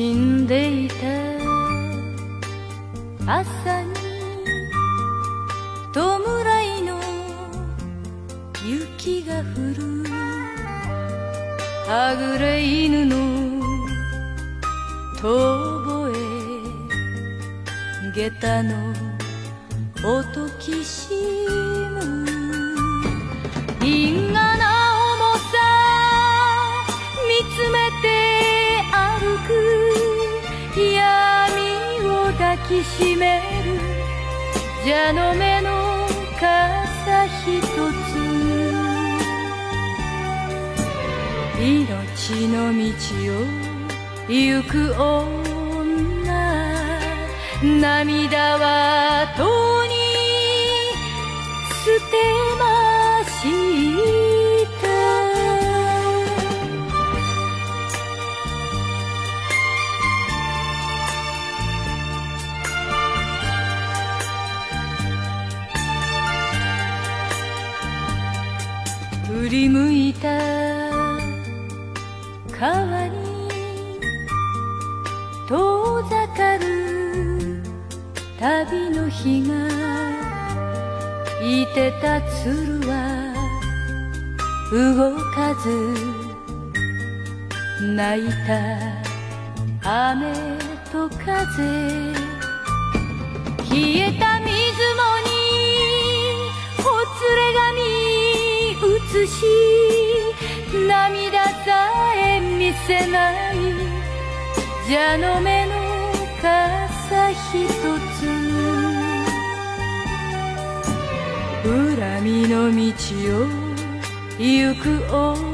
死んでいた。朝に弔いの雪が降る。はぐれ犬の遠吠え。下駄の音きしむ。きしめる。蛇の目の傘ひとつ。命の道を行く女。涙はとに捨てました振り向いた川に遠ざかる旅の日がいてた鶴は動かず泣いた雨と風冷えた水涙さえ見せない。蛇の目の傘ひとつ。恨みの道を行く女。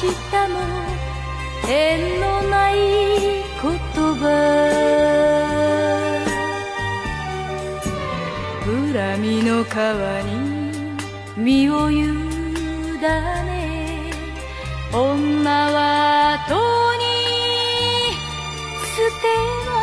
日も縁のない言葉。恨みの川に身を委ね女はとに捨てない